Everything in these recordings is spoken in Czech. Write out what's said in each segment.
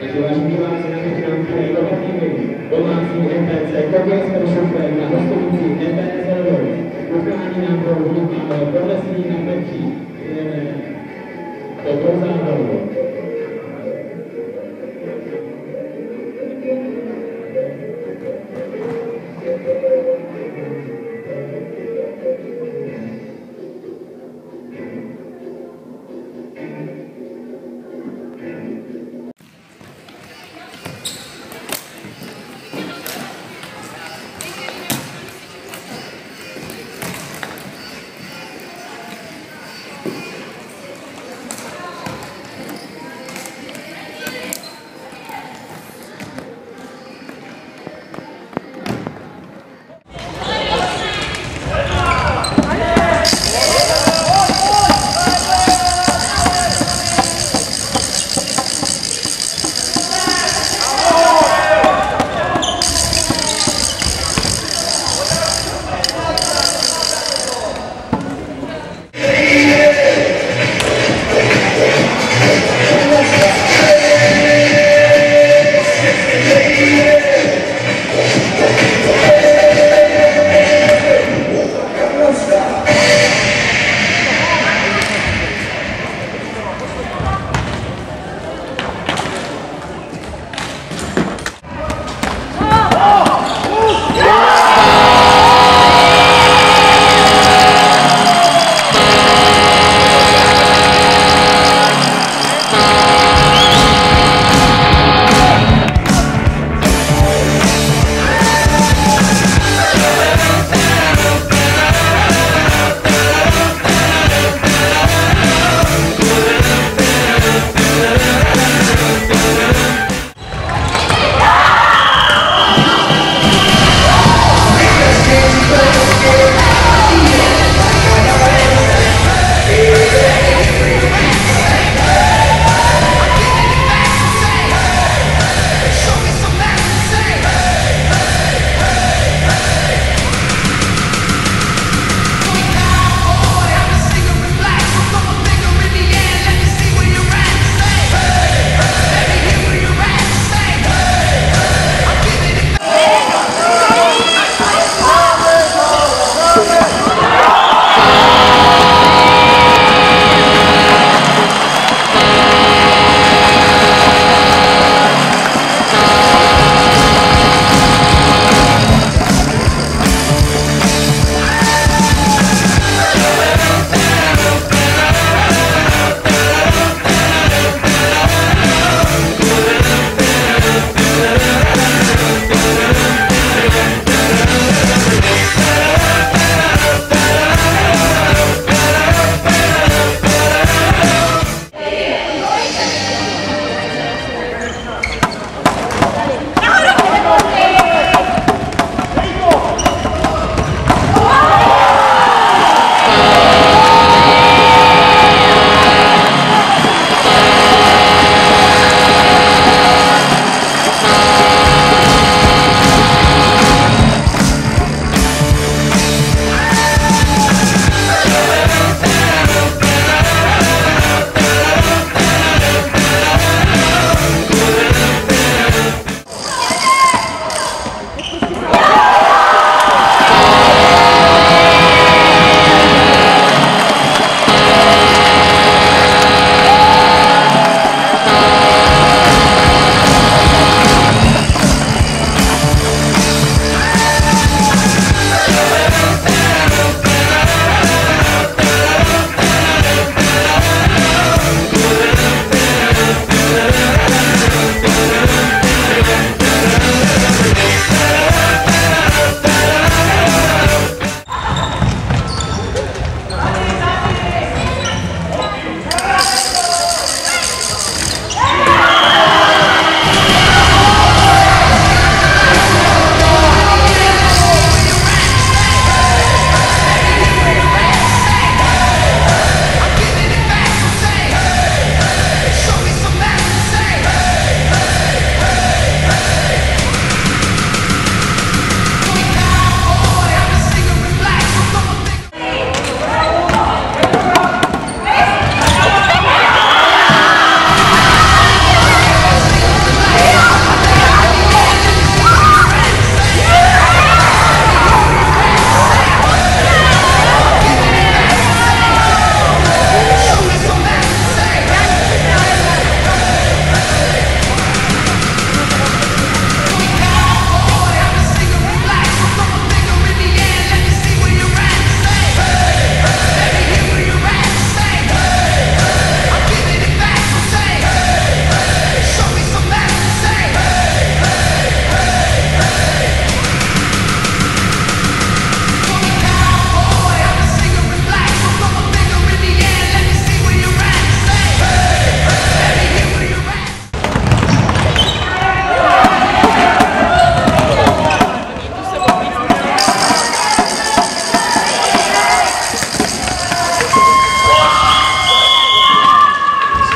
Takže vážení diváci, na teď nám týmy. Domácí NPC Kověc Peršupek a hostující NPS Heldovic. Utkání nám pro Podlesní na Petří. Jdeme do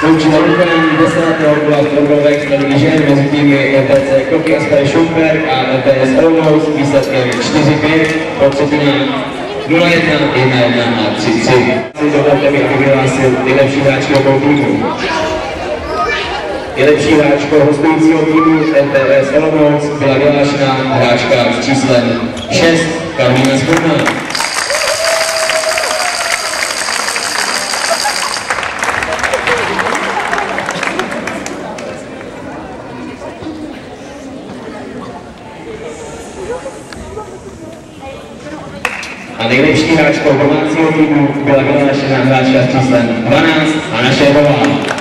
závodu. Skončilo ukonání desátého kola v fotbalové extraligy žen mezi týmy EPC Koky Spary Šumperk a EPS Olomouc s výsledkem 4-5 po třetinách 0-1, 1-1 a 3-3. Dovolte mi, abych vyhlásil nejlepší hráčky obou týmů. Nejlepší hráčkou hostujícího týmu NTS Olomouc byla vyhlášena hráčka s číslem 6 Karolina Schodná. A nejlepší hráčkou domácího týmu byla vyhlášena hráčka s číslem 12 a naše Hová.